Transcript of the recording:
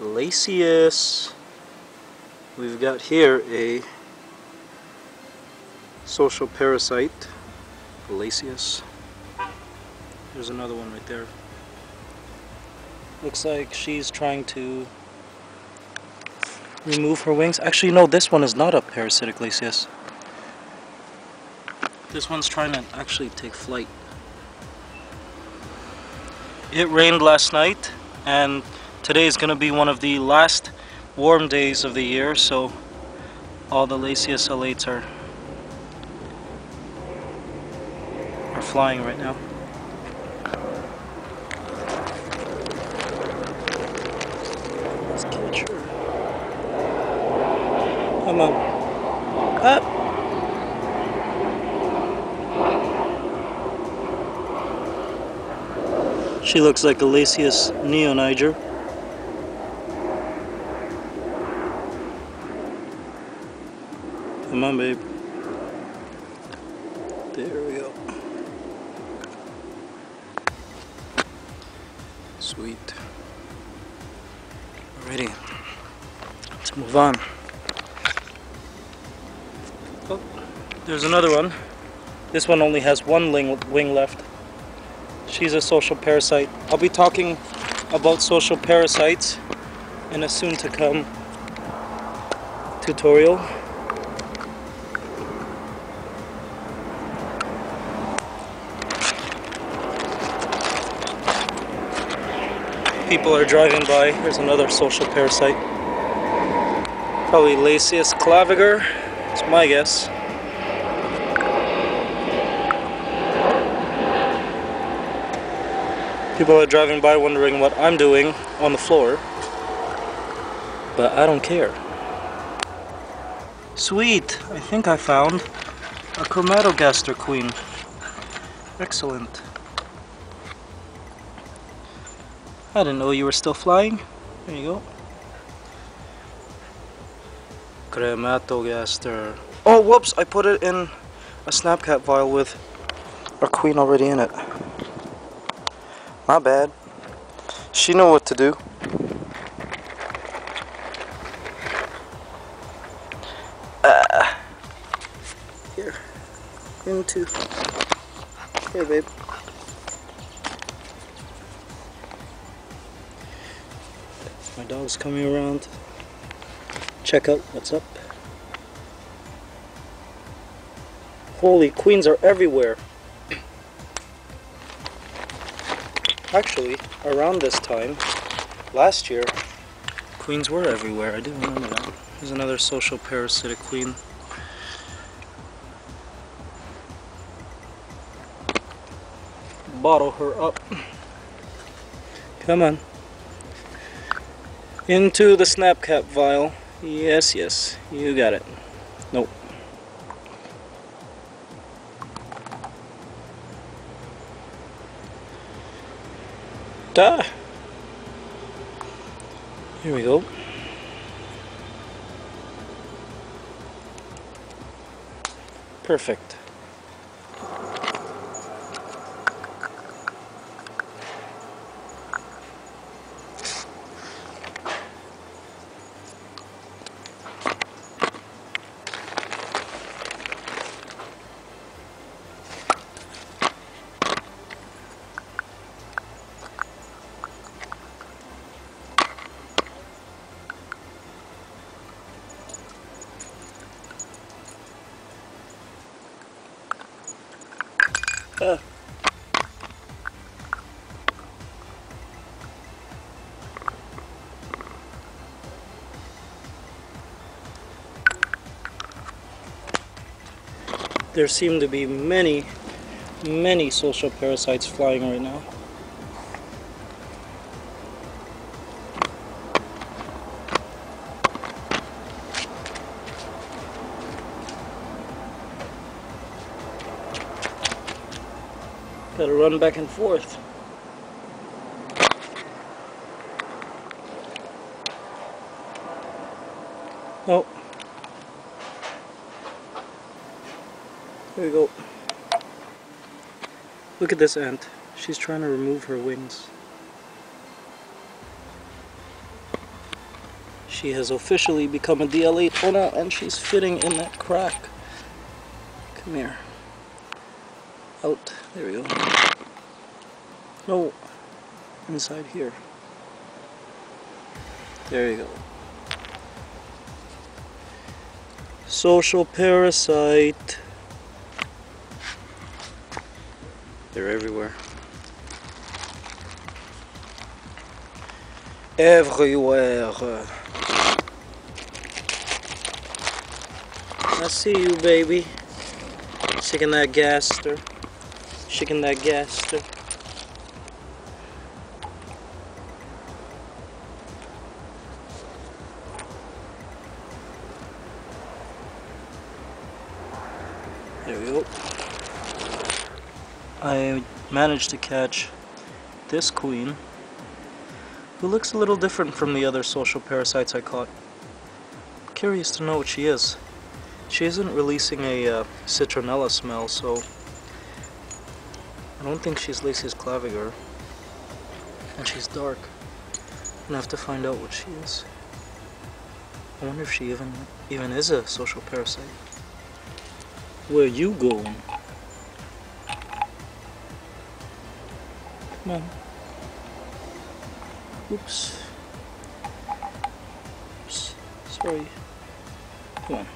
Lasius. We've got here a social parasite, Lasius. There's another one right there. Looks like she's trying to remove her wings. Actually, no, this one is not a parasitic Lasius. This one's trying to actually take flight. It rained last night, and today is going to be one of the last warm days of the year, so all the Lasius alates are, are flying right now. Let's catch her. Come on. Up! She looks like a neoniger. Come on, babe. There we go. Sweet. Alrighty. Let's move on. Oh, there's another one. This one only has one wing left. She's a social parasite. I'll be talking about social parasites in a soon to come tutorial. People are driving by. Here's another social parasite. Probably Lasius claviger. It's my guess. People are driving by wondering what I'm doing on the floor. But I don't care. Sweet! I think I found a Crematogaster queen. Excellent. I didn't know you were still flying. There you go. Crematogaster. Oh, whoops! I put it in a snap cap vial with a queen already in it. My bad. She know what to do. Uh, here. Into. Here, babe. My dog's coming around. Check out what's up. Holy queens are everywhere. Actually, around this time, last year, queens were everywhere. I do remember that. There's another social parasitic queen. Bottle her up. Come on. Into the snap cap vial. Yes, yes, you got it. Nope. Duh. Here we go. Perfect. There seem to be many, many social parasites flying right now. Gotta run back and forth. Oh. There we go. Look at this ant. She's trying to remove her wings. She has officially become a dealate owner and she's fitting in that crack. Come here. Out. There we go. No. Inside here. There you go. Social parasite. They're everywhere. Everywhere. I see you, baby. Shaking that gaster. Shaking that gaster. There we go. I managed to catch this queen, who looks a little different from the other social parasites I caught. Curious to know what she is. She isn't releasing a uh, citronella smell, so I don't think she's Lasius claviger. And she's dark. I'm gonna have to find out what she is. I wonder if she even even is a social parasite. Where you going? Come on. Oops. Oops. Sorry. Come on.